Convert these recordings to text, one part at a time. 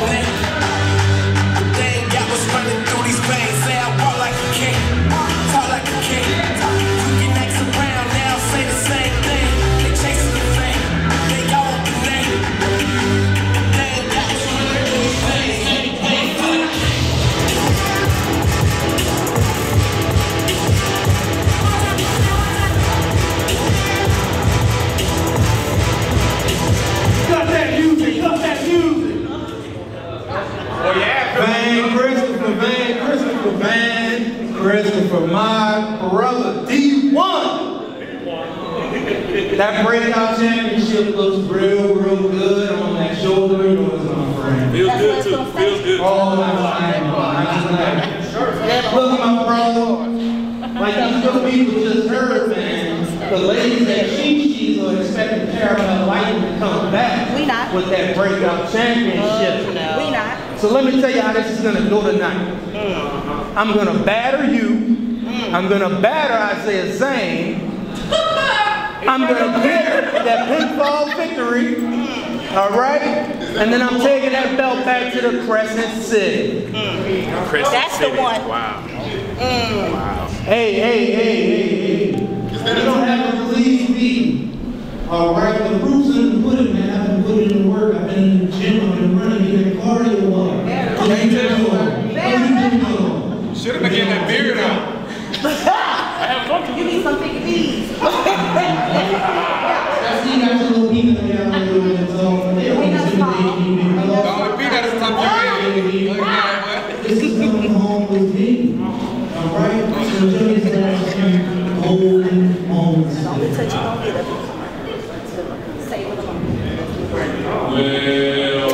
Bueno. Brother, D1. That breakout championship looks real, real good on that shoulder of yours, my friend. Feels good too. Feels good. Oh, that's nice. Look, my brother, like these good people just heard, man, the ladies at She She's are expecting Caramel Light to come back We not. with that breakout championship. Oh, we not. So let me tell you how this is gonna go tonight. I'm gonna batter you. I'm gonna batter Isaiah Zane. I'm gonna get that pinfall victory. All right? And then I'm taking that belt back to the Crescent City. Crescent That's the one. Wow. Wow. Hey, hey, hey, hey, hey. You don't have to believe me. All right, the proof's in the pudding, man. I've been putting in the work. I've been in the gym. I've been running. Get that cardio up. How you doing? How you doing? Should have been getting that beard out. You need something to eat. I see you got your little peanut down there with it, so they don't intimidate you. The only peanut is something. This is coming home with me. All right? So Jimmy's gonna have some golden. Don't be touching on it. Save it alone. Well,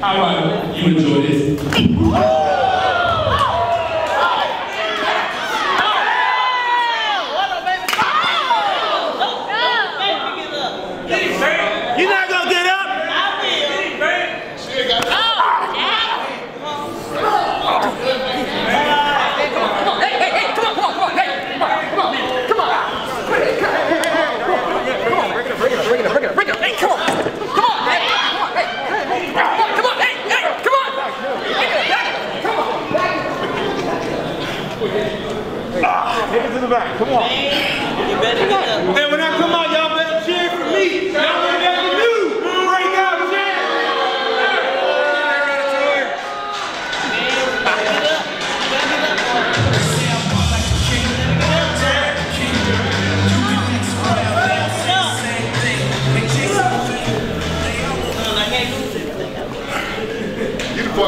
how about you enjoy this? back. Come on. You better get up. And when I come out, y'all better cheer for me. Y'all better get you. Break out cheer.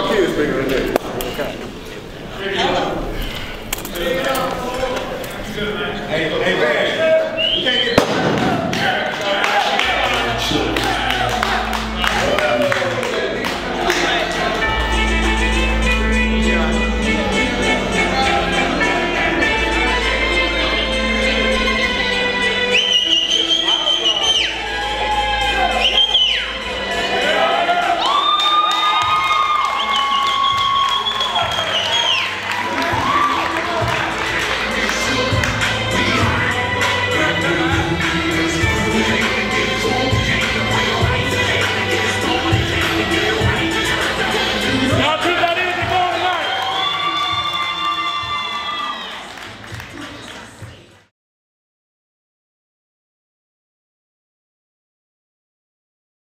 Kids bigger than that.